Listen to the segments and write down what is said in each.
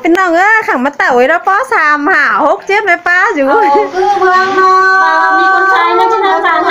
เป็นน้องเอ้ยขังมาเต่าไว้แล้วป้อสามหาหกเจ็บไหมป้าอยู่ เอาคือเมืองนอ มีคนชายนั่นชนะการห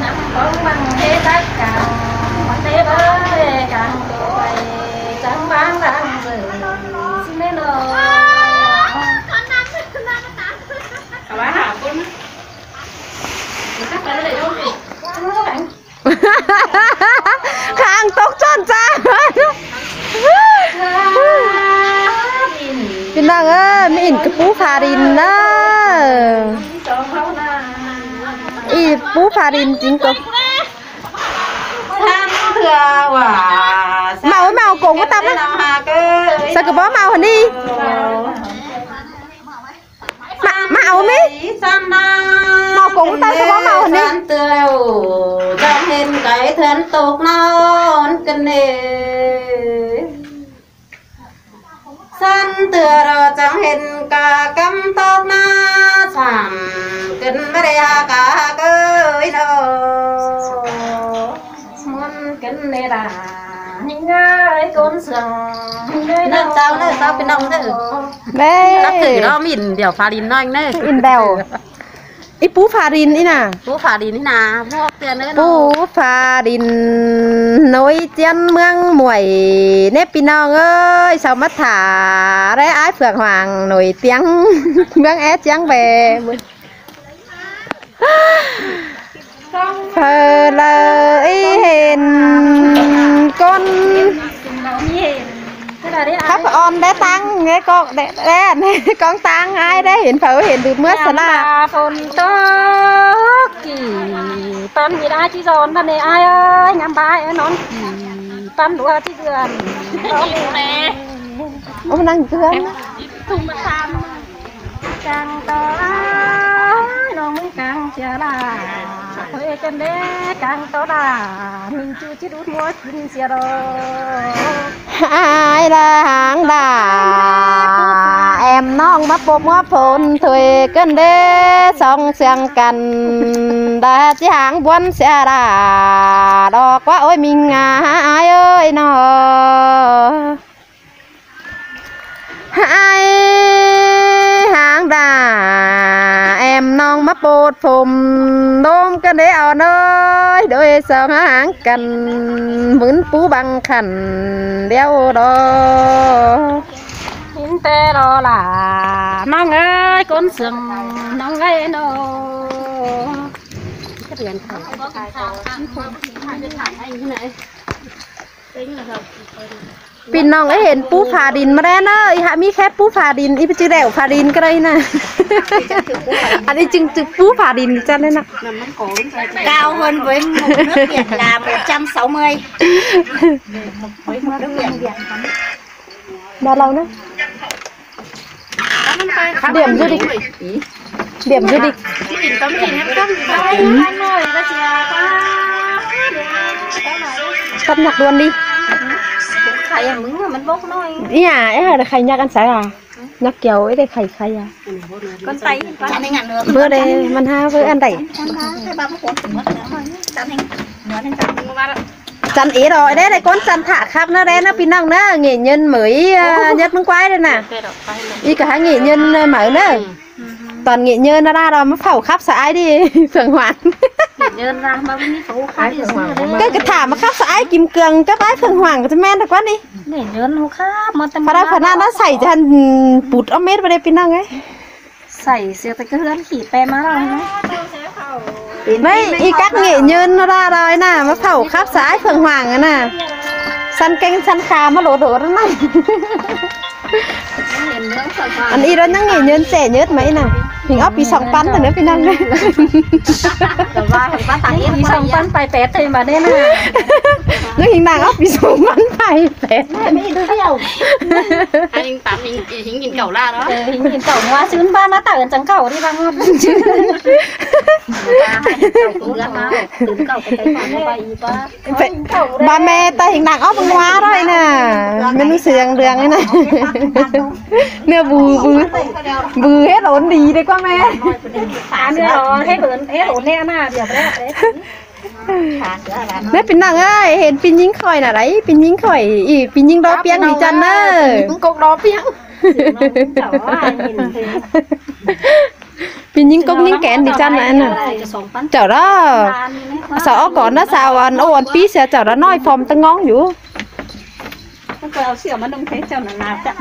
nắm bóng băng thế tất cả bằng thế đó càng tuổi chẳng bán đang dự xin lên rồi Hãy subscribe cho kênh Ghiền Mì Gõ Để không bỏ lỡ những video hấp dẫn hàng tốt chọn ra Pindang ơi, mình cái bú phà rin đó y bú pha rin chính cực màu ấy màu cổ của tâm á. sao cứ bó màu hình đi? Mà màu mấy màu cổ của tâm sao bó màu hình đi? Đang hình cái thân tục non kinh nề săn tựa rồi chẳng hình ca cam tóc na chạm kinh mà đây ca cơ nó muốn kinh này là những ai con sườn nên sao nên sao bên đông thế? Thử đó mình điều pha lin nó anh đấy in bèo. เดี๋ยวฟาดินน้อยเนอะ อินเบลอีปูพารินนี่น่ะ ผู้ฟาดินนี่นาพวกเตือนเนอะ ปูพาดินน้อยเจียนเมืองหมวยเนบพี่น้องเอ้ยสาวมัทธาได้อายเผือกหวางหน่อยเตียง เมืองแอเจียงแบมือเพอเลย មដែរតាំងងេកកដែរនេះកងតាំងហើយដែរហ៊ានព្រៅហ៊ានពីមើលសាឡាហ៊ុនតជីប៉ាំជីដាជីសនប៉ាំនេះអាយអើយញ៉ាំបាយអើននប៉ាំនោះជីរឿនអូម៉ែអូនឹងរឿនទុំមកតាមកាំងតអាយនងមិនកាំងជាឡា ai chân đế càng to đà, mình chưa chết út mua chín xe đồ ai là hàng đà, em non mắt bột ngó phồn thuê cân đế xong sang cằn đã chỉ hàng buôn xe đà. Đò quá ôi mình à ai ơi nó. Ai bột phùm nôm cái đế ở nơi đôi sờ hàng cần vững phú bằng khẩn đeo đó in tê đó là mong ơi, con sừng nóng ngay nó cái tiền không có cái thằng anh như này. Tính là hợp ปูบังขันเดียวดอ หินแต่รอล่ะน้องเอ้ยก้นเสืองน้องเอ้ยน้องก็เรียนเขาถ่ายเขาถ่ายไปถ่ายให้ที่ไหนเป็นไงครับ พี่น้องไอ้เห็นปูผาดินมาแล้วเนอะอีหะมีแค่ปูผาดินอีปจือแดวผาดินก็ได้นะ อันนี้จึงจึงปูผาดินจันเลยนะ cao hơn với mực nước biển là 160 với mực nước biển มาเรานะเđiểm du lịch điểm du lịch Nhìn tấm nhìn em khay à? Mứng mà mình bốc nó nhà ấy là khay nhắc ăn sáng à? Ừ. Nhắc kiểu ấy để khay khay à? Con tay bữa đây mình ha với ăn tay chăn ý rồi đấy này con chăn thả khắp nó đấy nó pin nông đó. Nghệ nhân mới à, nhất mới quay đây nè. Đi cả nghệ nhân à, mở nữa. Toàn nghệ nhân nó ra rồi mới phẩu khắp xã ấy đi phường hoàn ก็กระถามมาข้าวสายกิมเกลืองก็ได้เพิ่งห่างก็จะแม่นต่กว่านี่เนี่ยเงินหูข้ามันแต่พอได้พอหน้าแล้ใส่จะปุดเอาเม็ดไปได้พี่นั่งไงใส่เสื้อตะเกียงขี่แปมาเราไหมไม่อีกักเงี่ยเงินราลอยน่ะมาเผาข้าวสายเพิ่งห่างน่ะสันเก่งสันขามาโหลดโหลดนั่นอันอีร้อนนั่งเงี่ยเงินเสยเยอะไหมน่ะพิงเอาปีสองปันแต่เนื้อปีนั่งเลย งปันไปแปดเลยมาได้นะ những hình nàng ốc bị sòng bắn phải phải ไม่ดูเดียว anh tám hình hình nhìn cẩu la đó เออหินหินเก่าว่าซื้อบ้านหน้าต่างจังเก่าที่บางว่าชื่อเก่ามาตื่นเก่าไปไปฟังไปอีป้า phải bà mẹ ta hình nàng ốc bằng hóa rồi nè mình nó sườn đường ấy nè nè bù bù bù hết ổn đi đấy quá mẹ อันนี้รอให้เบิร์นให้โหนแน่หน้าเดี๋ยว แรกเลยขาเสืออะไร แม่เป็นนางเอ้ยเห็นปินยิงข่อยน่ะไรปินยิงข่อยอีปินยิงดอเปียงดีจันเนอ cục đó phiếng เก่าว่าหินคือ ปินยิงกงยิงแกนดีจันน่ะน่ะ จะส่งปัน เจ้าđó ปานนี่นะ sao còn nó sao anh ô anh pí sẽ จ้าđó nói phòng ta ngon dữ ก็เอาเสี่ยวมาดงเทสเจ้าหนาๆจ้ะ